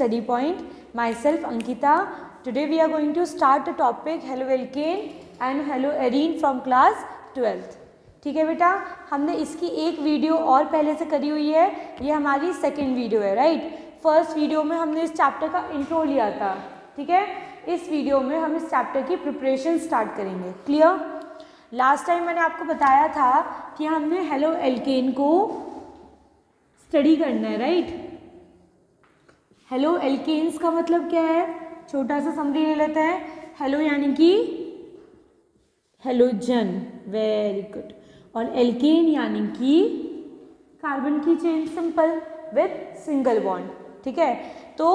study point. Myself, Ankita. Today we are going to start the topic, hello alkane and hello arene from class 12th. ठीक है बेटा? हमने इसकी एक video और पहले से करी हुई है। ये हमारी सेकेंड वीडियो है राइट फ़र्स्ट वीडियो में हमने इस चैप्टर का इंट्रो लिया था, ठीक है? इस वीडियो में हम इस चैप्टर की प्रिपरेशन स्टार्ट करेंगे। क्लियर लास्ट टाइम मैंने आपको बताया था कि हमने हेलो एल्केन को स्टडी करना है राइट हेलो एल्केन्स का मतलब क्या है? छोटा सा समरी ले लेते हैं। हेलो यानी कि हेलोजन वेरी गुड और एल्केन यानी कि कार्बन की chain simple with single bond ठीक है? तो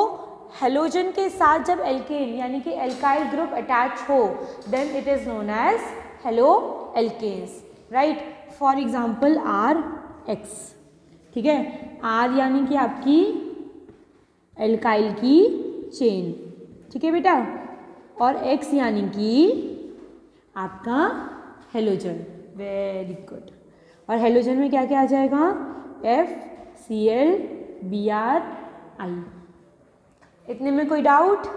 हेलोजन के साथ जब एल्केन यानी कि एल्काइल ग्रुप अटैच हो then it is known as halo alkanes right for example R X ठीक है? आर यानी कि आपकी एल्काइल की चेन ठीक है बेटा? और एक्स यानी कि आपका हेलोजन वेरी गुड और हेलोजन में क्या क्या आ जाएगा? F C L B R I इतने में कोई डाउट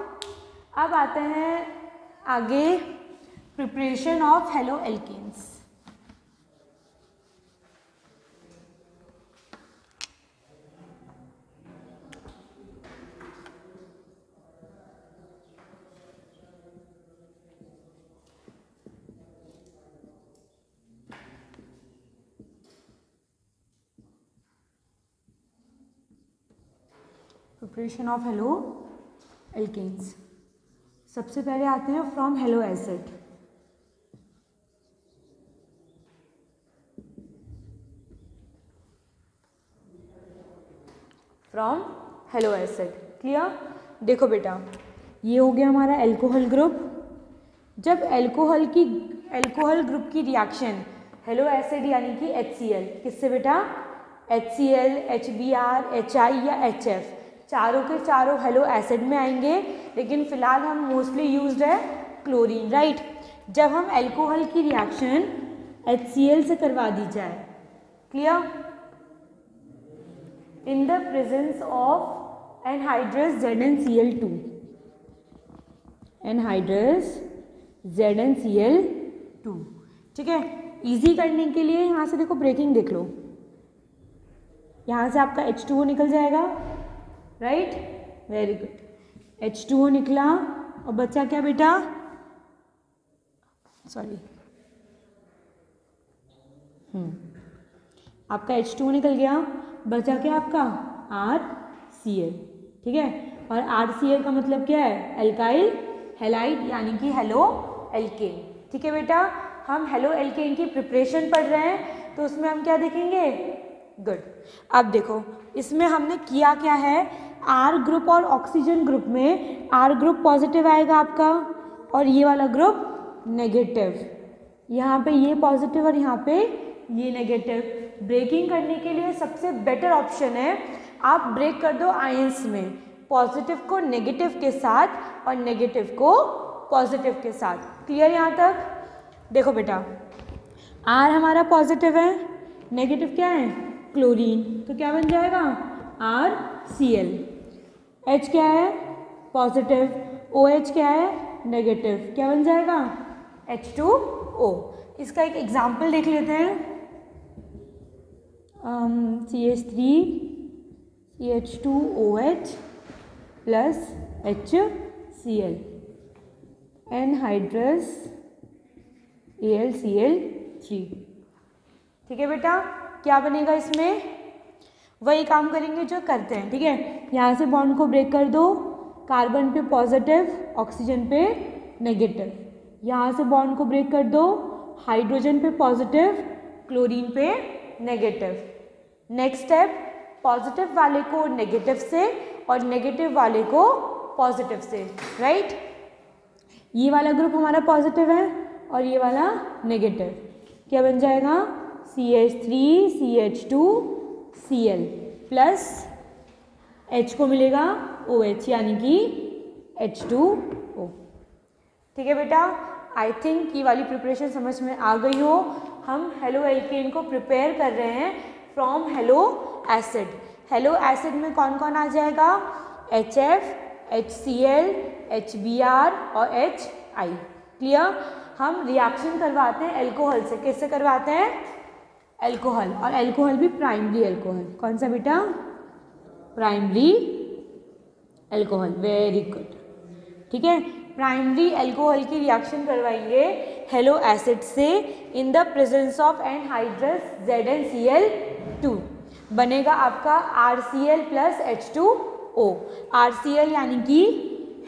अब आते हैं आगे preparation of halo alkanes preparation of halo alkanes सबसे पहले आते हैं from halo acid from halo acid clear देखो बेटा, ये हो गया हमारा एल्कोहल ग्रुप जब एल्कोहल की एल्कोहल ग्रुप की रिएक्शन हेलो एसिड यानी कि एच किससे बेटा? H C L H B R H I या एच एफ़ चारों के चारों हेलो एसिड में आएँगे, लेकिन फ़िलहाल हम मोस्टली यूज़ है क्लोरीन राइट जब हम एल्कोहल की रिएक्शन एच सी करवा दी जाए clear in the presence of anhydrous Z N C L two anhydrous Z N C L two ठीक है? इजी करने के लिए यहाँ से देखो ब्रेकिंग देख लो। यहाँ से आपका एच टू निकल जाएगा। Right very good H two O निकला। और बच्चा क्या बेटा? सॉरी आपका एच टू निकल गया। बचा क्या आपका? आर सी एल ठीक है? और आर सी एल का मतलब क्या है? एल्काइल हेलाइड यानी कि हेलो एल्केन ठीक है बेटा? हम हेलो एल्केन की प्रिपरेशन पढ़ रहे हैं तो उसमें हम क्या देखेंगे? गुड अब देखो, इसमें हमने किया क्या है? आर ग्रुप और ऑक्सीजन ग्रुप में आर ग्रुप पॉजिटिव आएगा आपका और ये वाला ग्रुप नेगेटिव यहाँ पे ये पॉजिटिव और यहाँ पे ये नेगेटिव ब्रेकिंग करने के लिए सबसे बेटर ऑप्शन है, आप ब्रेक कर दो आयंस में. पॉजिटिव को नेगेटिव के साथ और नेगेटिव को पॉजिटिव के साथ. क्लियर यहाँ तक? देखो बेटा आर हमारा पॉजिटिव है नेगेटिव क्या है? क्लोरीन तो क्या बन जाएगा? आर सी एल एच क्या है? पॉजिटिव ओ एच क्या है? नेगेटिव क्या बन जाएगा? एच टू ओ इसका एक एग्ज़ाम्पल देख लेते हैं। C H three C H two O H plus H C L anhydrous A L C L three ठीक है बेटा? क्या बनेगा इसमें? वही काम करेंगे जो करते हैं, ठीक है? यहाँ से बॉन्ड को ब्रेक कर दो कार्बन पे पॉजिटिव ऑक्सीजन पे नेगेटिव यहाँ से बॉन्ड को ब्रेक कर दो हाइड्रोजन पे पॉजिटिव क्लोरीन पे नेगेटिव नेक्स्ट स्टेप पॉजिटिव वाले को नेगेटिव से और नेगेटिव वाले को पॉजिटिव से राइट ये वाला ग्रुप हमारा पॉजिटिव है और ये वाला नेगेटिव क्या बन जाएगा? C H three C H two C L plus H को मिलेगा ओ एच यानी कि एच टू ओ ठीक है बेटा? आई थिंक ये वाली प्रिपरेशन समझ में आ गई हो। हम हेलो एल्केन को प्रिपेयर कर रहे हैं from halo acid halo acid में कौन कौन आ जाएगा? H F H C L H B R और एच आई क्लियर हम रिएक्शन करवाते हैं एल्कोहल से। कैसे करवाते हैं? एल्कोहल और एल्कोहल भी प्राइमरी एल्कोहल कौन सा बेटा? प्राइमरी एल्कोहल वेरी गुड ठीक है? प्राइमरी एल्कोहल की रिएक्शन करवाएँगे हेलो एसिड से in the presence of anhydrous Z N C L two बनेगा आपका R C L plus H two O R C L यानी कि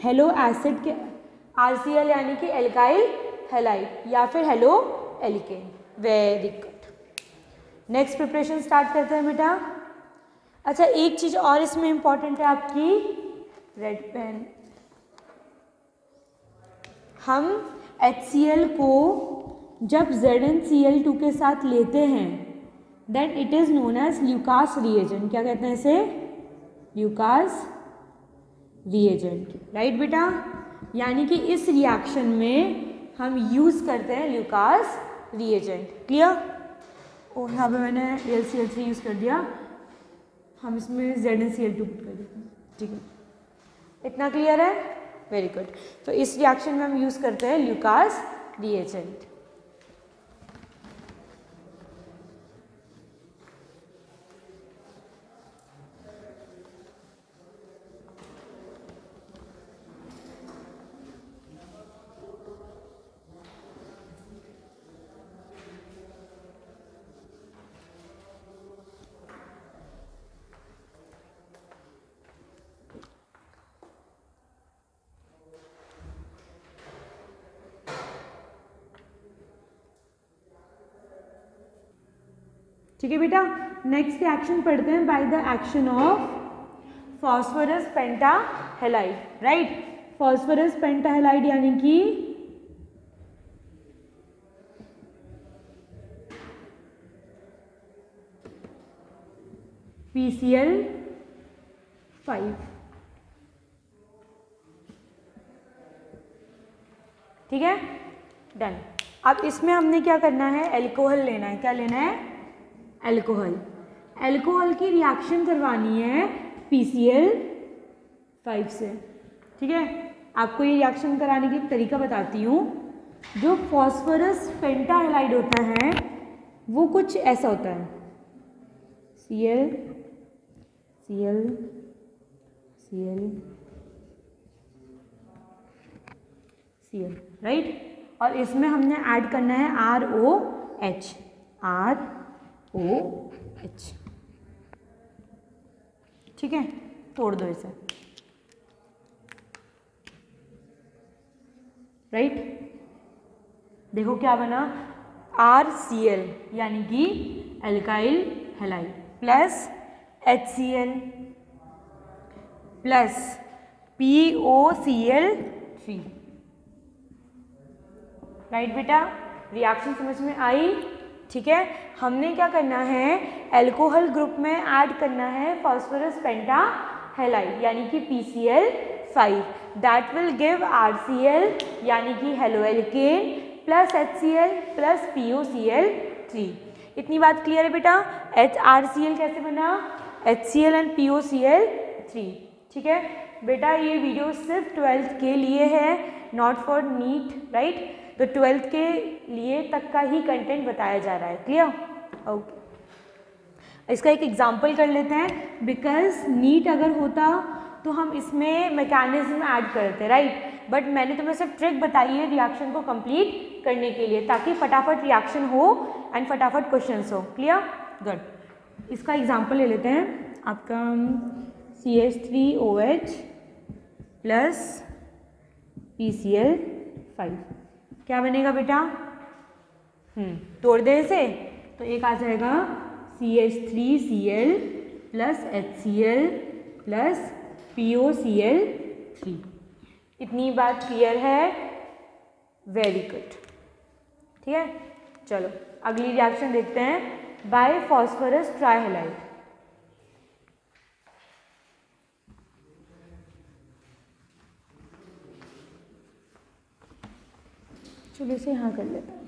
हेलो एसिड के आर सी एल यानी कि एल्काइल हेलाइट या फिर halo alkane very good next preparation start करते हैं बेटा। अच्छा एक चीज़ और इसमें इंपॉर्टेंट है आपकी। रेड पेन हम एच को जब जेड एन के साथ लेते हैं then it is known as Lucas reagent क्या कहते हैं इसे? ल्यूकास रिएजेंट राइट बेटा? यानी कि इस रिएक्शन में हम यूज़ करते हैं ल्यूकास रिएजेंट क्लियर ओ यहाँ पे मैंने L C L three use कर दिया। हम इसमें Z N C L two कर देते हैं। ठीक है। इतना क्लियर है? वेरी गुड तो इस रिएक्शन में हम यूज़ करते हैं ल्यूकास रिएजेंट ठीक है बेटा? नेक्स्ट एक्शन पढ़ते हैं by the action of phosphorus pentahalide right phosphorus pentahalide यानी कि PCl फाइव ठीक है? डन अब इसमें हमने क्या करना है? एल्कोहल लेना है। क्या लेना है? एल्कोहल एल्कोहल की रिएक्शन करवानी है पीसीएल फाइव से। ठीक है? आपको ये रिएक्शन कराने का तरीका बताती हूँ। जो फॉस्फोरस पेंटाहेलाइड होता है, वो कुछ ऐसा होता है। C L C L C L C L right और इसमें हमने ऐड करना है R O H R O H ठीक है, तोड़ दो इसे। राइट देखो क्या बना। आर सी एल यानी कि alkyl halide plus H C L plus P O C L three right बेटा? रिएक्शन समझ में आई? ठीक है? हमने क्या करना है? एल्कोहल ग्रुप में ऐड करना है फॉस्फोरस पेंटा हेलाइड यानी कि P C L five that will give R C L यानी कि halo alkane plus H C L plus P O C L three इतनी बात क्लियर है बेटा? एच आर सी एल कैसे बना? H C L and P O C L three ठीक है? बेटा, ये वीडियो सिर्फ़ ट्वेल्थ के लिए है नॉट फॉर नीट राइट तो ट्वेल्थ के लिए तक का ही कंटेंट बताया जा रहा है. Clear okay. इसका एक एग्जांपल कर लेते हैं. बिकॉज़ नीट अगर होता तो हम इसमें मैकेनिज्म ऐड करते राइट बट मैंने तुम्हें सिर्फ़ ट्रिक बताई है रिएक्शन को कंप्लीट करने के लिए, ताकि फटाफट रिएक्शन हो एंड फटाफट क्वेश्चन हो. क्लियर गुड इसका एग्ज़ाम्पल ले लेते हैं. आपका C H three O H plus P C L five क्या बनेगा बेटा? हम्म। तोड़ दे इसे। तो एक आ जाएगा C H three C L plus H C L plus P O C L three इतनी बात क्लियर है? वेरी गुड ठीक है? चलो अगली रिएक्शन देखते हैं। बाय फॉस्फोरस ट्राइहेलाइड चलो इसे यहाँ कर लेते हैं।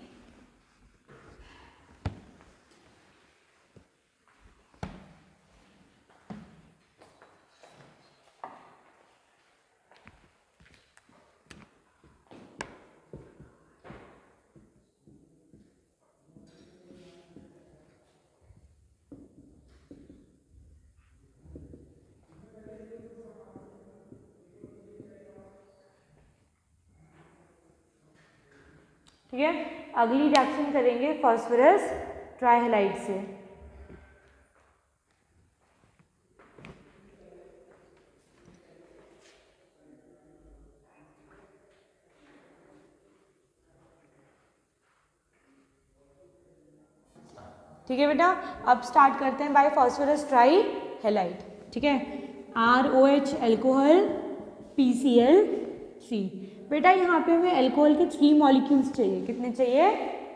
ठीक है? अगली रिएक्शन करेंगे फॉस्फोरस ट्राइहेलाइड से। ठीक है बेटा? अब स्टार्ट करते हैं बाय फॉस्फोरस ट्राई हेलाइट ठीक है? R O H alcohol P C L three बेटा, यहाँ पे हमें एल्कोहल के थ्री मॉलिक्यूल्स चाहिए। कितने चाहिए?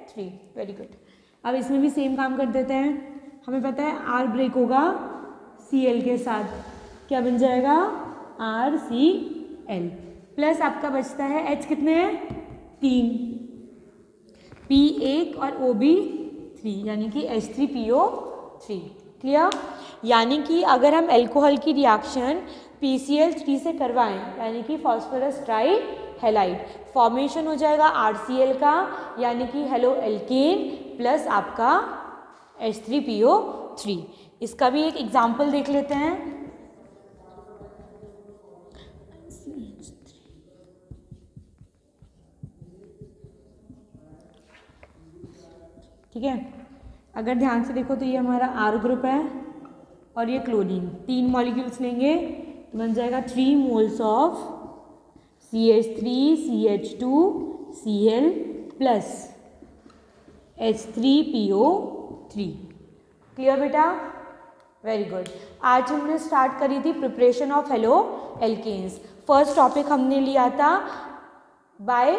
थ्री वेरी गुड अब इसमें भी सेम काम कर देते हैं। हमें पता है आर ब्रेक होगा सी एल के साथ। क्या बन जाएगा? आर सी एल प्लस आपका बचता है एच कितने हैं? तीन पी एक और ओ बी थ्री यानी कि H three P O three clear यानी कि अगर हम एल्कोहल की reaction P C L three से करवाएँ, यानी कि फॉस्फोरस ट्राई हेलाइड। फॉर्मेशन हो जाएगा आर सी एल का, यानी कि हेलो एल्केन प्लस आपका H three P O three. इसका भी एक एग्ज़ाम्पल देख लेते हैं। ठीक है? अगर ध्यान से देखो तो ये हमारा आर ग्रुप है और ये क्लोरीन। तीन मॉलिक्यूल्स लेंगे तो बन जाएगा three moles of C H three C H two C L plus H three P O three clear बेटा? वेरी गुड आज हमने स्टार्ट करी थी preparation of halo alkanes first topic हमने लिया था by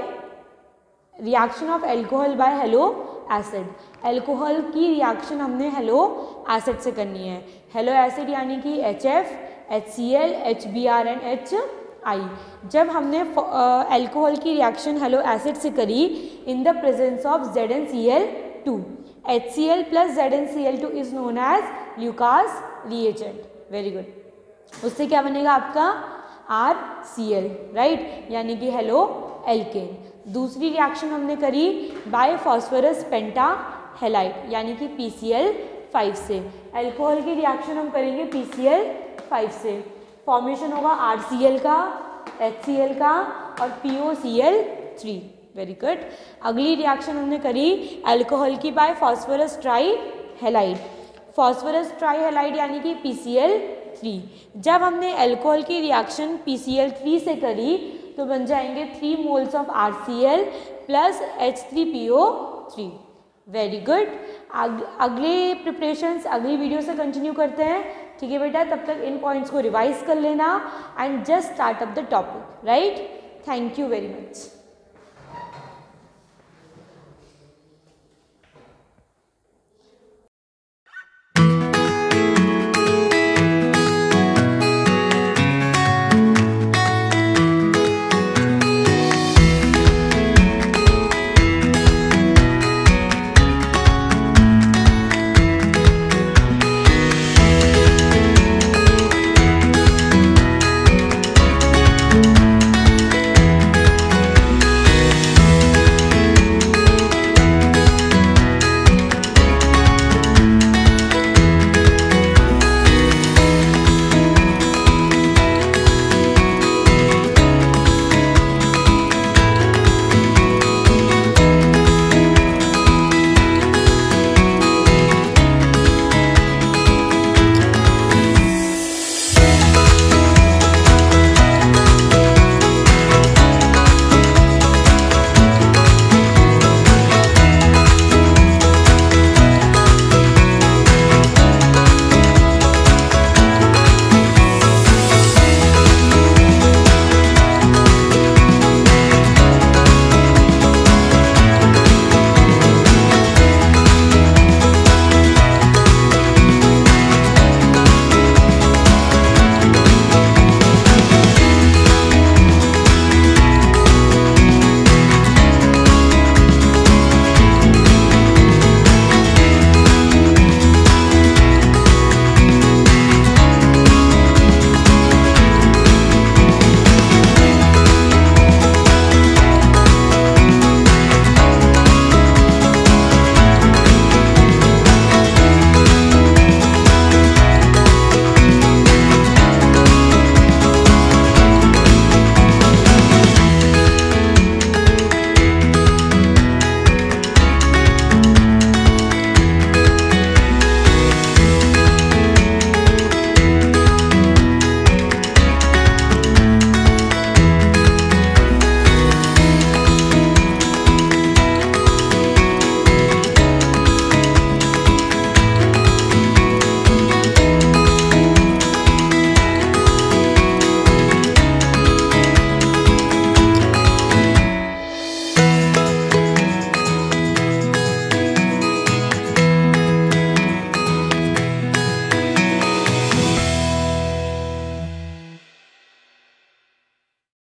reaction of alcohol by halo acid alcohol की reaction हमने हेलो एसिड से करनी है. हेलो एसिड यानी कि H F H C L H B R and H I. जब हमने एल्कोहल की रिएक्शन हेलो एसिड से करी in the presence of Z N C L two H C L plus Z N C L two is known as Lucas reagent very good उससे क्या बनेगा आपका? R C L right यानी कि halo alkene दूसरी reaction हमने करी bye phosphorus पेंटा halide यानी कि पी सी एल फाइव से। एल्कोहल की रिएक्शन हम करेंगे पी सी एल फाइव से। फॉर्मेशन होगा आर सी एल का एच सी एल का और P O C L three very good अगली रिएक्शन हमने करी एल्कोहल की by phosphorus tri halide phosphorus tri halide यानी कि पी सी एल थ्री जब हमने एल्कोहल की reaction P C L three से करी तो बन जाएँगे three moles of R C L plus H three P O three very good अगले प्रिपरेशंस अगली वीडियो से कंटिन्यू करते हैं. ठीक है बेटा, तब तक इन पॉइंट्स को रिवाइज कर लेना and just start up the topic right thank you very much